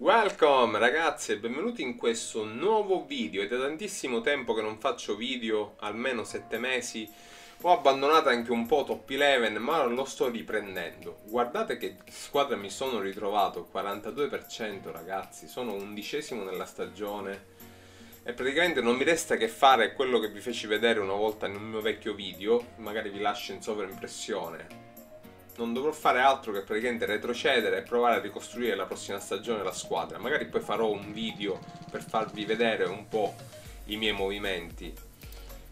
Welcome ragazzi e benvenuti in questo nuovo video. È da tantissimo tempo che non faccio video, almeno 7 mesi. Ho abbandonato anche un po' Top 11, ma lo sto riprendendo. Guardate che squadra mi sono ritrovato, 42% ragazzi, sono undicesimo nella stagione. E praticamente non mi resta che fare quello che vi feci vedere una volta nel mio vecchio video, magari vi lascio in sovraimpressione non dovrò fare altro che praticamente retrocedere e provare a ricostruire la prossima stagione la squadra. Magari poi farò un video per farvi vedere un po' i miei movimenti.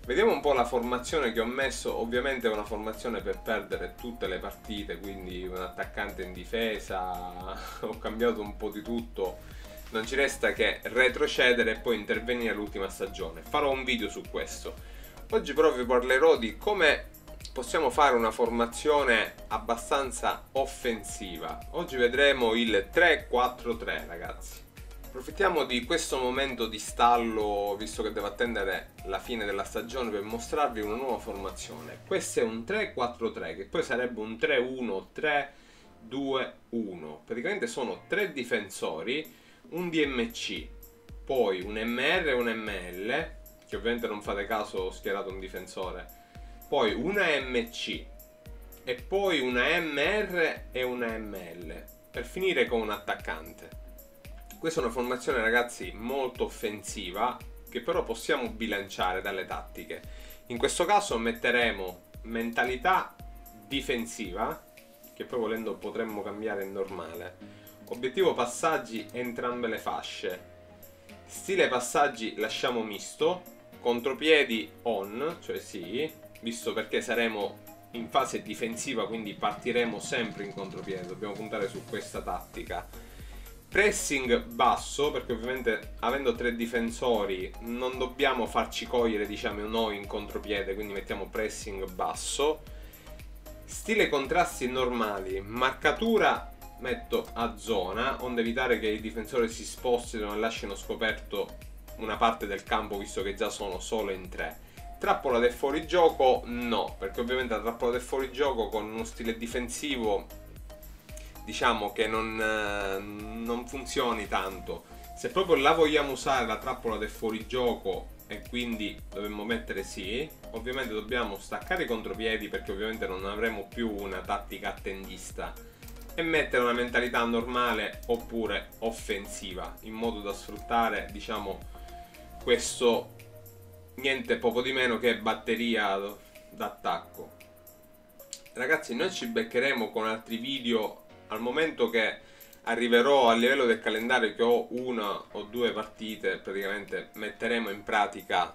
Vediamo un po' la formazione che ho messo, ovviamente è una formazione per perdere tutte le partite, quindi un attaccante in difesa, ho cambiato un po' di tutto, non ci resta che retrocedere e poi intervenire all'ultima stagione. Farò un video su questo. Oggi però vi parlerò di come possiamo fare una formazione abbastanza offensiva. Oggi vedremo il 3-4-3 ragazzi. Approfittiamo di questo momento di stallo, visto che devo attendere la fine della stagione, per mostrarvi una nuova formazione. Questo è un 3-4-3, che poi sarebbe un 3-1-3-2-1. Praticamente sono tre difensori, un DMC, poi un MR e un ML, che ovviamente non fate caso ho schierato un difensore, poi una MC e poi una MR e una ML per finire con un attaccante. Questa è una formazione ragazzi molto offensiva che però possiamo bilanciare dalle tattiche. In questo caso metteremo mentalità difensiva che poi volendo potremmo cambiare in normale. Obiettivo passaggi entrambe le fasce. Stile passaggi lasciamo misto. Contropiedi on, cioè sì, visto perché saremo in fase difensiva, quindi partiremo sempre in contropiede, dobbiamo puntare su questa tattica. Pressing basso, perché ovviamente avendo tre difensori non dobbiamo farci cogliere, diciamo, noi in contropiede, quindi mettiamo pressing basso. Stile contrasti normali, marcatura metto a zona, onde evitare che i difensori si spostino e lasciano scoperto una parte del campo, visto che già sono solo in tre Trappola del fuorigioco no, perché ovviamente la trappola del fuorigioco con uno stile difensivo diciamo che non, eh, non funzioni tanto. Se proprio la vogliamo usare la trappola del fuorigioco e quindi dovremmo mettere sì, ovviamente dobbiamo staccare i contropiedi perché ovviamente non avremo più una tattica attendista e mettere una mentalità normale oppure offensiva in modo da sfruttare diciamo questo niente poco di meno che batteria d'attacco. Ragazzi, noi ci beccheremo con altri video al momento che arriverò al livello del calendario che ho una o due partite, praticamente metteremo in pratica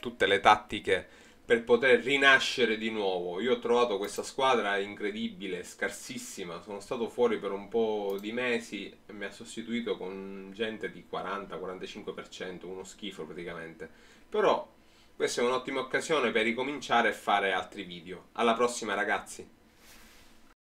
tutte le tattiche per poter rinascere di nuovo. Io ho trovato questa squadra incredibile, scarsissima, sono stato fuori per un po' di mesi e mi ha sostituito con gente di 40-45%, uno schifo praticamente. Però questa è un'ottima occasione per ricominciare e fare altri video. Alla prossima ragazzi!